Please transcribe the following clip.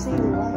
see what